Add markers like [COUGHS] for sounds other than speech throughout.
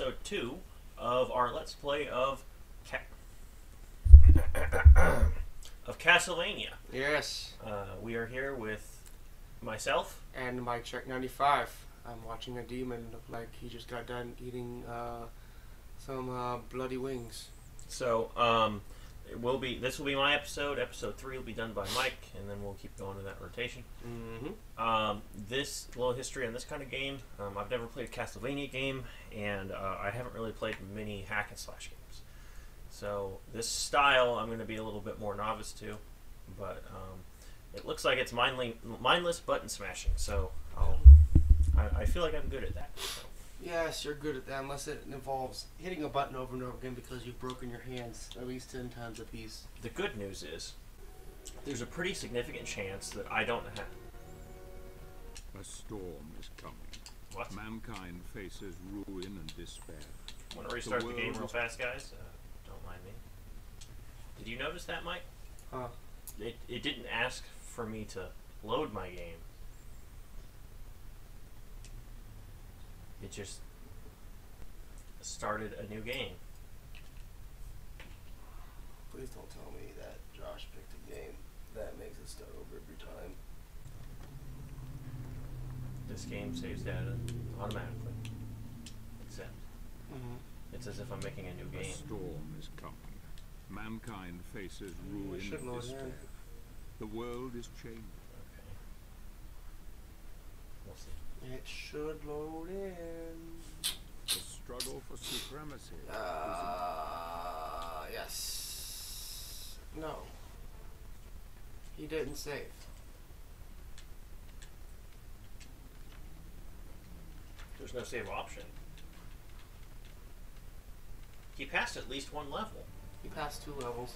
episode two of our Let's Play of Ca- [COUGHS] of Castlevania. yes, Uh, we are here with myself. and MykeCheck95. I'm watching a demon look like he just got done eating uh, some uh, bloody wings. So, um, it will be this will be my episode. Episode three will be done by Mike, and then we'll keep going in that rotation. Mm-hmm. Um, this little history on this kind of game. Um, I've never played a Castlevania game, and uh, I haven't really played many hack and slash games. So this style, I'm going to be a little bit more novice to, but um, it looks like it's mindly, mindless button smashing. So I'll, I, I feel like I'm good at that. So. Yes, you're good at that, unless it involves hitting a button over and over again because you've broken your hands at least 10 times a piece. The good news is, there's a pretty significant chance that I don't have. A storm is coming. What? Mankind faces ruin and despair. Want to restart the, world game real fast, guys? Uh, don't mind me. Did you notice that, Mike? Huh. It, it didn't ask for me to load my game. It just started a new game. Please don't tell me that Josh picked a game that makes it start over every time. This game saves data automatically. Except Mm-hmm. it's as if I'm making a new A game. storm is coming. Mankind faces ruin and despair. The world is changing. Okay. We'll see. It should load in. The struggle for supremacy. is Uh, yes. No. He didn't save. There's no save option. He passed at least one level. He passed two levels.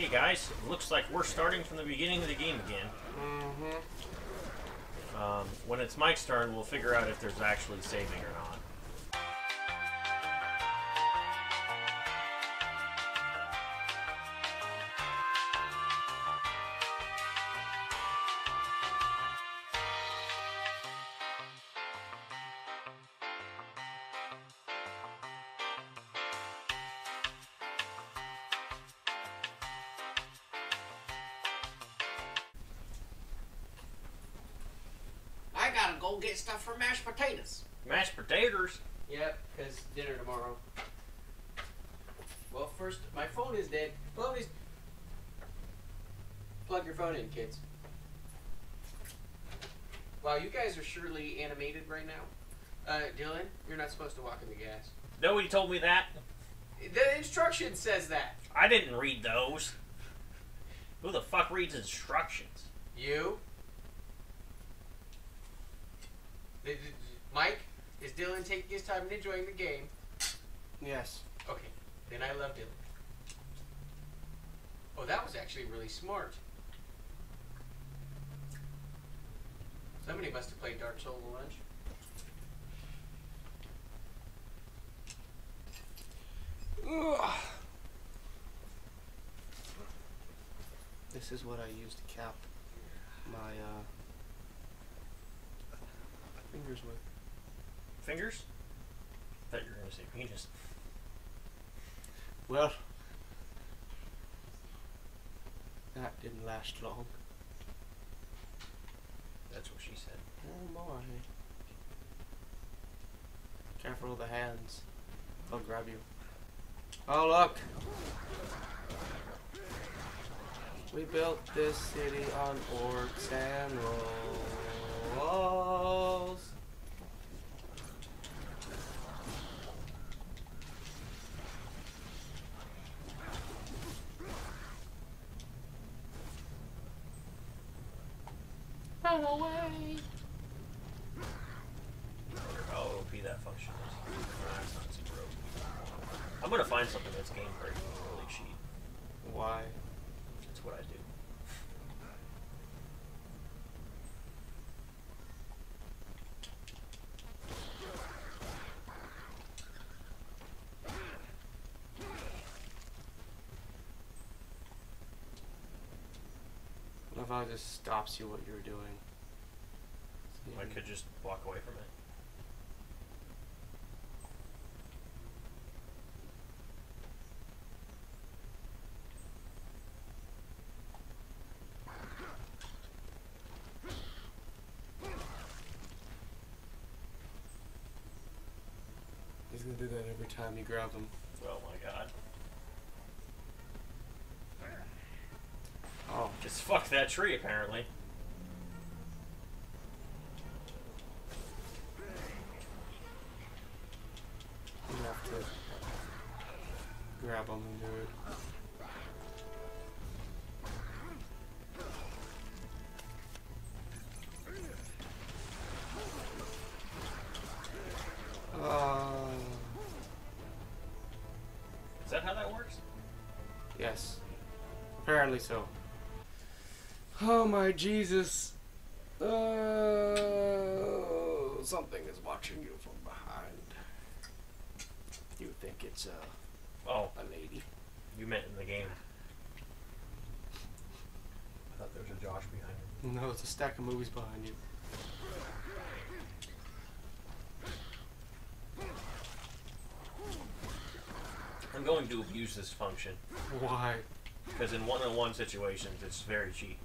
Okay, guys, it looks like we're starting from the beginning of the game again. Mm-hmm. Um, when it's Mike's turn, we'll figure out if there's actually saving or not. Go get stuff for mashed potatoes. Mashed potatoes. Yep, because dinner tomorrow. Well, first, my phone is dead. Phone is. Plug your phone in, kids. Wow, you guys are surely animated right now. Uh, Dylan, you're not supposed to walk in the gas. Nobody told me that. The instruction says that. I didn't read those. Who the fuck reads instructions? You? Did- did- Mike, is Dylan taking his time and enjoying the game? Yes. Okay, then I love Dylan. Oh, that was actually really smart. Somebody must have played Dark Souls at lunch. Ugh. This is what I use to cap my uh, fingers with. Fingers? I thought you were going to say penis. Well, that didn't last long. That's what she said. Oh my. Careful of the hands. They'll grab you. Oh look! We built this city on orcs and rolls. Run away! How OP that function is. Nah, it's not super I'm going to find something that's game breaking really cheap. Why? That's what I do. how I just stops you what you're doing. I could just walk away from it. Do that every time you grab them. Oh my god. Oh, Just fuck that tree, apparently. you have to grab him and do it. Uh, yes. Apparently so. Oh my Jesus. Uh, something is watching you from behind. You think it's a, Oh, a lady. you meant in the game. I thought there was a Josh behind you. No, it's a stack of movies behind you. I'm going to abuse this function Why? because in one-on-one situations it's very cheap.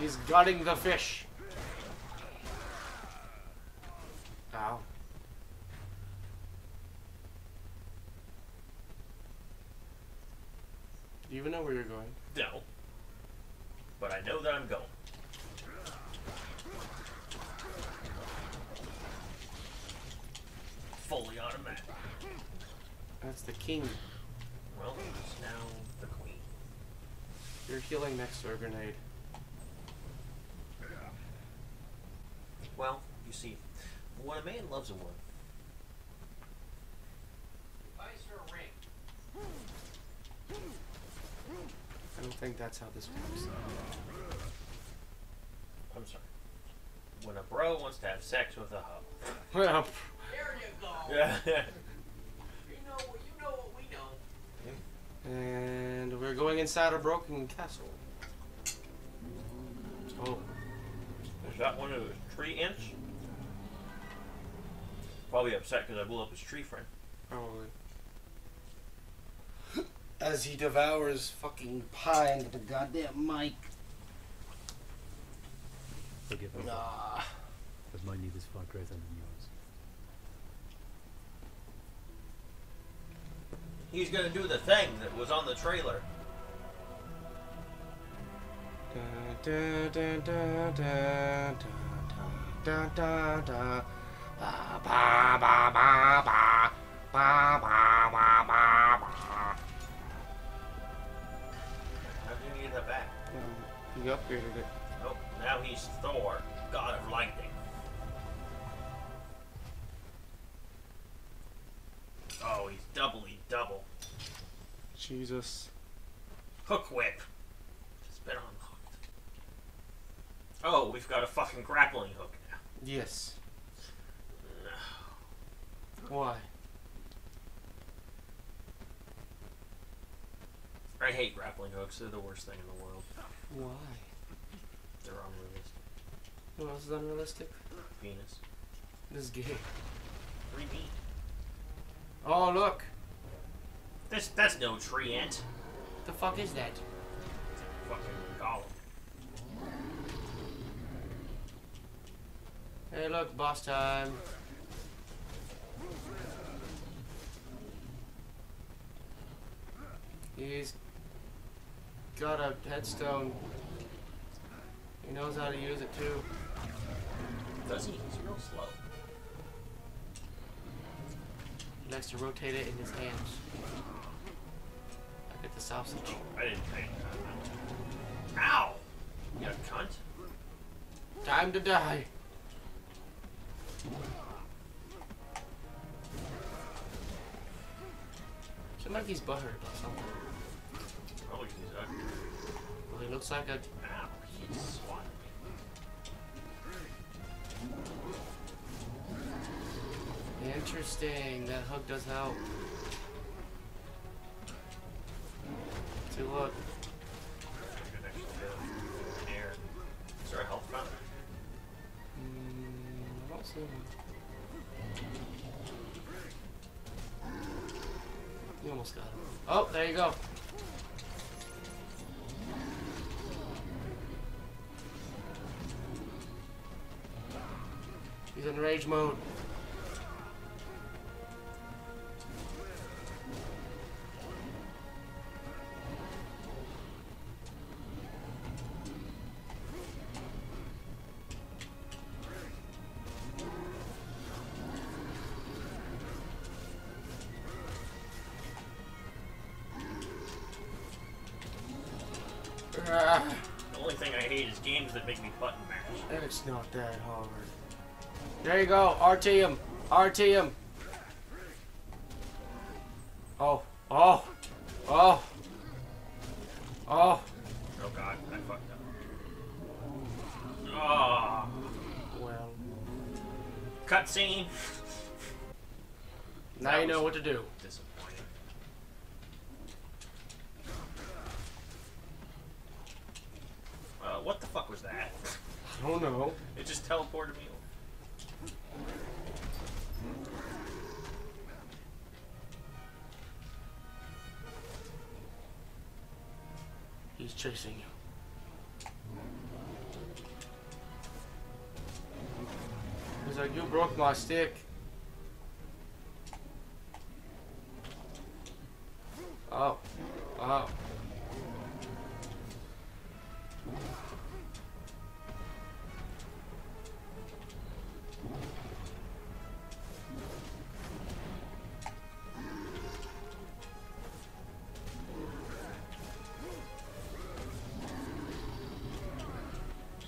He's gutting the fish. Ow. Do you even know where you're going? No, but I know that I'm going. That's the king. Well, he's now the queen. You're healing next to a grenade. Well, you see, when a man loves a woman, Buys her. I don't think that's how this works. I'm sorry. When a bro wants to have sex with a hoe. Well, [LAUGHS] There you go. [LAUGHS] Yeah. You know, you know what we know. And we're going inside a broken castle. Oh, Is that one of those tree ants? Probably upset because I blew up his tree friend. probably. [GASPS] As he devours fucking pie into the goddamn mic. Forgive me, Nah. but my need is far greater than yours. He's gonna do the thing that was on the trailer. Da, da, da, da, da, da, da, da. Ba, ba, ba, ba. Ba, ba, ba, ba, ba. How get upgraded it. Oh, now he's Thor, god of lightning. Jesus. Hook whip. It's been unhooked. Oh, we've got a fucking grappling hook now. Yes. Why? I hate grappling hooks. They're the worst thing in the world. Why? They're unrealistic. What else is unrealistic? Penis. This is gay. Three feet. Oh, look. This that's no tree ant. The fuck is that? It's a Fucking golem. Hey, look, boss time. He's got a headstone. He knows how to use it too. Does he? He's real slow. He likes to rotate it in his hands. The sausage. I didn't pay. Ow! You cunt. Time to die. Seems like he's butthurt or something. Probably he's ugly. Well, he looks like a Ow, he swatted me. Interesting. That hook does help. Look. I could actually go in air. Is there a health fountain? Mm, I don't see one. You almost got him. Oh, there you go. He's in rage mode. Ah, The only thing I hate is games that make me button mash. it's not that hard. There you go. RT him. RT him. Oh. Oh. Oh. Oh. Oh god, I fucked up. Oh, Well. cutscene. Now That you know what to do. He's chasing you. He's like, you broke my stick.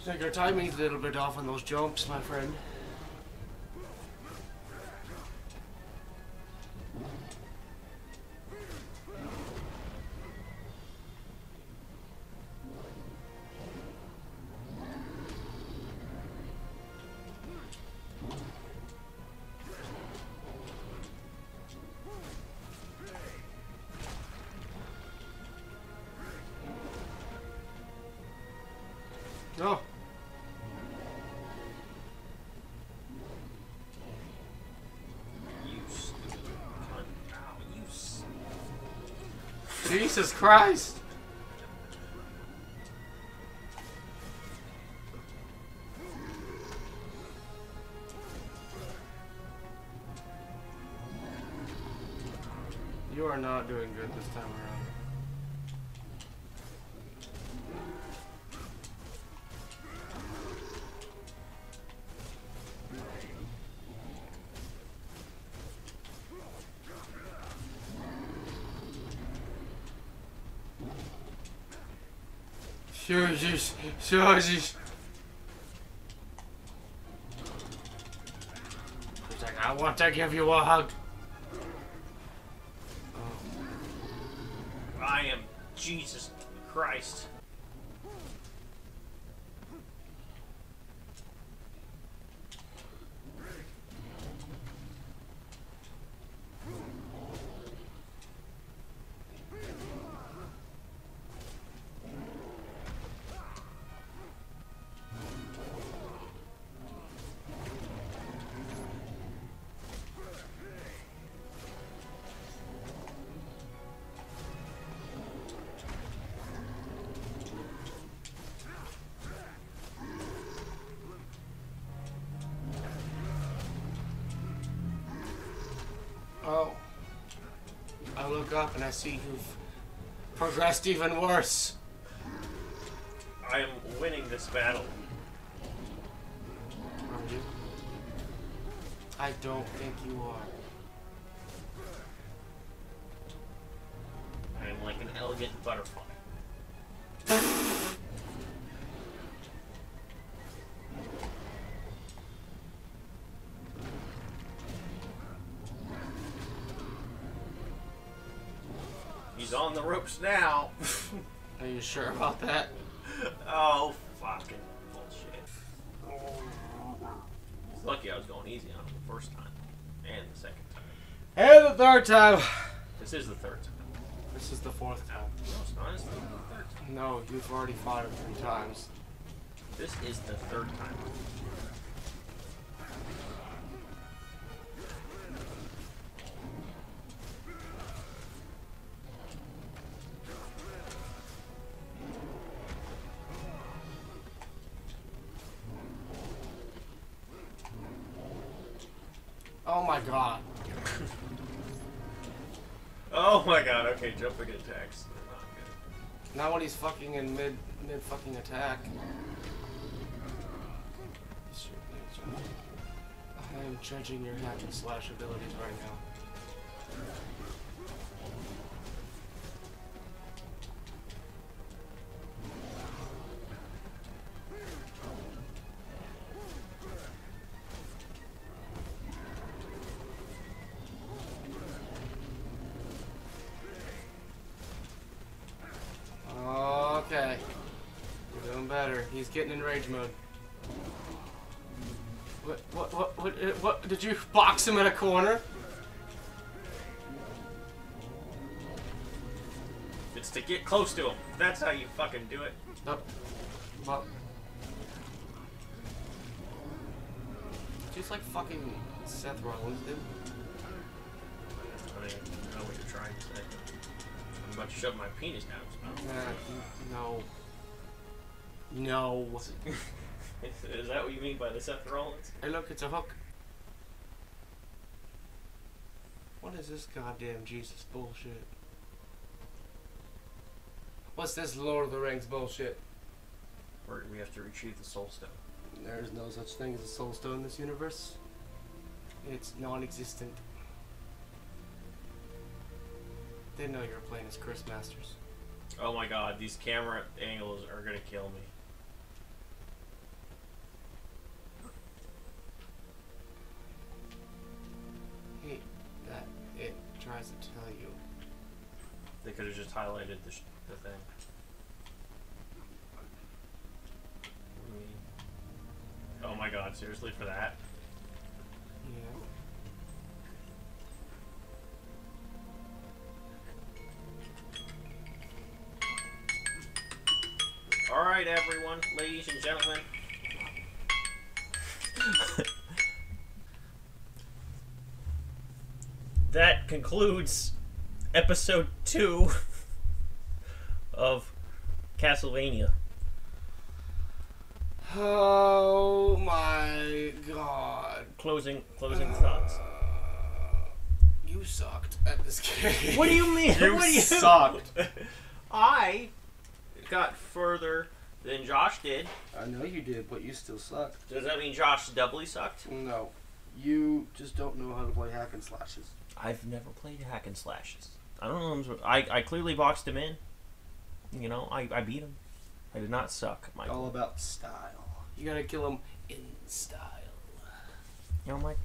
Think your timing's a little bit off on those jumps, my friend. Jesus Christ. You are not doing good this time around. Jesus, Jesus. He's like, I want to give you a hug. I am Jesus Christ. Look up and I see you've progressed even worse. I am winning this battle. Are you? I don't think you are. I am like an elegant butterfly. He's on the ropes now. [LAUGHS] Are you sure about that? oh, fucking bullshit. It's lucky I was going easy on him the first time. And the second time. And the third time. This is the third time. This is the fourth time. No, it's not. It's the third time. No, you've already fought him three times. This is the third time. Oh my god. [LAUGHS] Oh my god, okay, jumping attacks. They're not when he's fucking in mid mid fucking attack. I am judging your hack and slash abilities right now. Okay. You're doing better. He's getting in rage mode. What, what, what, what, uh, what, did you box him in a corner? It's to get close to him. That's how you fucking do it. No. Well. Just like fucking Seth Rollins did. I don't know what you're trying to say. I'm about to shove my penis down his mouth. Uh, no. No. [LAUGHS] Is that what you mean by the Seth Rollins? Hey, look, it's a hook. What is this goddamn Jesus bullshit? What's this Lord of the Rings bullshit? Where we have to retrieve the Soul Stone. There's no such thing as a soul stone in this universe. It's non-existent. They didn't know you're playing as Chris Masters. Oh my god, these camera angles are gonna kill me. Hate that it tries to tell you. They could have just highlighted the, sh- the thing. What do you mean? Oh my god, seriously for that? Alright, everyone, ladies and gentlemen. that concludes episode two of Castlevania. Oh my god. Closing closing thoughts. Uh, you sucked at this game. What do you [LAUGHS] mean? You what do you sucked. [LAUGHS] I got further than Josh did. I know you did, but you still sucked. Does that mean Josh doubly sucked? No. You just don't know how to play hack and slashes. I've never played hack and slashes. I don't know. him- I, I clearly boxed him in. You know, I, I beat him. I did not suck, My All about style. You gotta kill him in style. You know, Mike,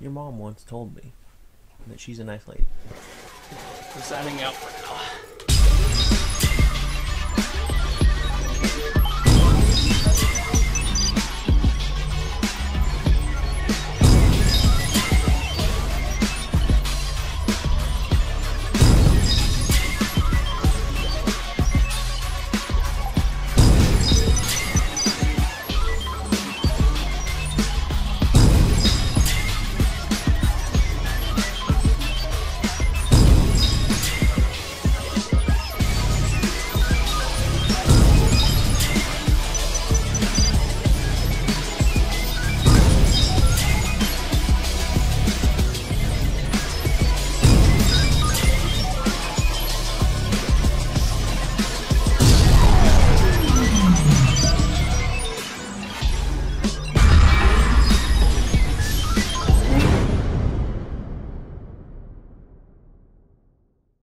your mom once told me that she's a nice lady. I'm signing out for now.